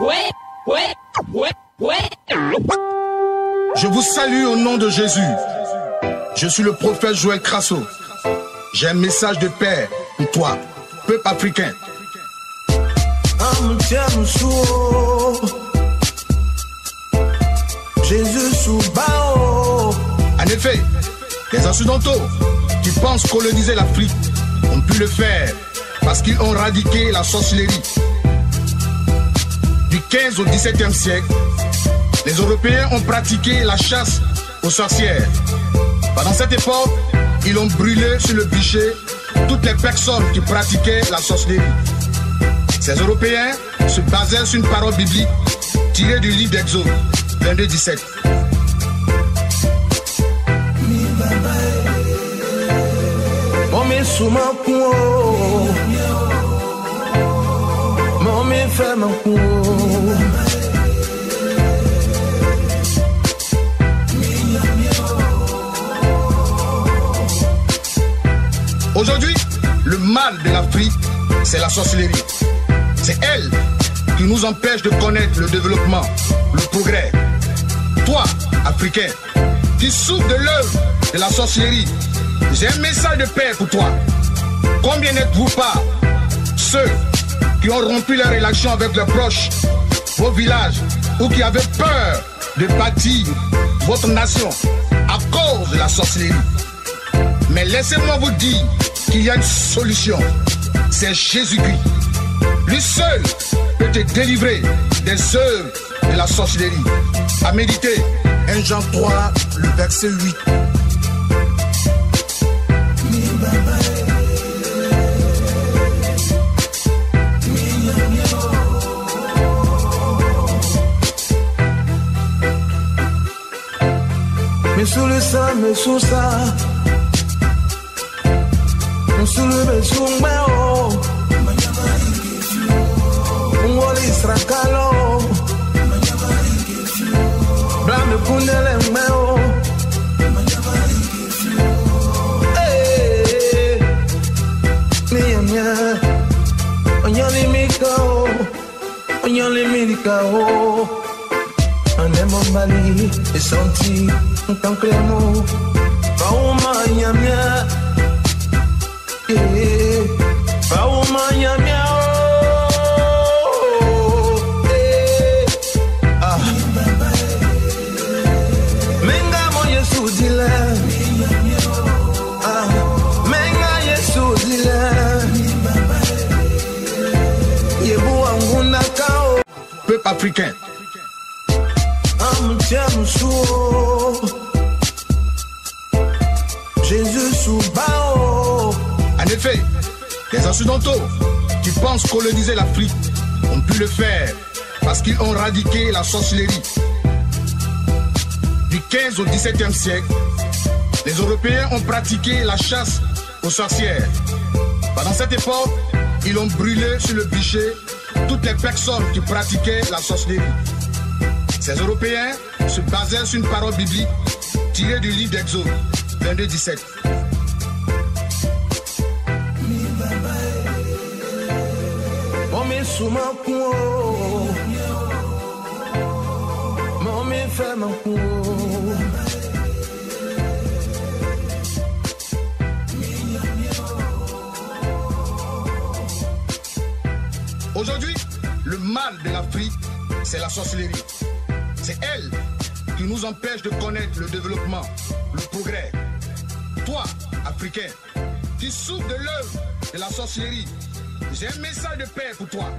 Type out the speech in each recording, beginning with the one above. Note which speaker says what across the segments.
Speaker 1: Ouais, ouais, ouais, ouais.
Speaker 2: Je vous salue au nom de Jésus. Je suis le prophète Joël Crasso. J'ai un message de paix pour toi, peuple africain.
Speaker 3: Jésus.
Speaker 2: En effet, les Occidentaux qui pensent coloniser l'Afrique ont pu le faire parce qu'ils ont radiqué la sorcellerie. Du 15 au 17e siècle, les Européens ont pratiqué la chasse aux sorcières. Pendant cette époque, ils ont brûlé sur le bûcher toutes les personnes qui pratiquaient la sorcellerie. Ces Européens se basaient sur une parole biblique tirée du livre d'Exode 22-17. Aujourd'hui, le mal de l'Afrique, c'est la sorcellerie. C'est elle qui nous empêche de connaître le développement, le progrès. Toi, Africain, qui souffres de l'œuvre de la sorcellerie, j'ai un message de paix pour toi. Combien n'êtes-vous pas ceux qui ont rompu leurs relations avec leurs proches, vos villages, ou qui avaient peur de bâtir votre nation à cause de la sorcellerie Mais laissez-moi vous dire qu'il y a une solution. C'est Jésus-Christ. Lui seul peut te délivrer des œuvres de la sorcellerie. À méditer. 1 Jean 3, le verset 8.
Speaker 3: Mais soule sa, mais sou sa Musulube sumbeo Ungoli srakalo Blame kundele mbeo Mia eh. mia Onyoli mikao Onyoli mikao memory is only tan cremo pa o manya mia. Eh pa o manya mia Menga mo Yesu dile
Speaker 2: africain.
Speaker 3: Amtiam sou Jésus sous bao
Speaker 2: en effet, les Occidentaux qui pensent coloniser l'Afrique ont pu le faire parce qu'ils ont radiqué la sorcellerie. Du 15 au 17e siècle, les Européens ont pratiqué la chasse aux sorcières. Pendant cette époque, ils ont brûlé sur le bûcher toutes les personnes qui pratiquaient la sorcellerie. Ces Européens se basaient sur une parole biblique tirée du livre d'Exode 22-17.
Speaker 3: Mommy suma kuo Mommy fema kuo
Speaker 2: Aujourd'hui, le mal de l'Afrique, c'est la sorcellerie. C'est elle qui nous empêche de connaître le développement, le progrès. Toi, Africain, qui souffres de l'œuvre de la sorcellerie, j'ai un message de paix pour toi.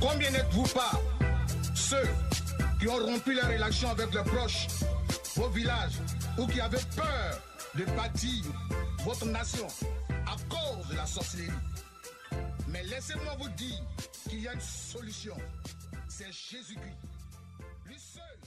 Speaker 2: Combien n'êtes-vous pas ceux qui ont rompu leurs relations avec leurs proches, vos villages, ou qui avaient peur de bâtir votre nation à cause de la sorcellerie? Mais laissez-moi vous dire qu'il y a une solution. C'est Jésus-Christ. Lui seul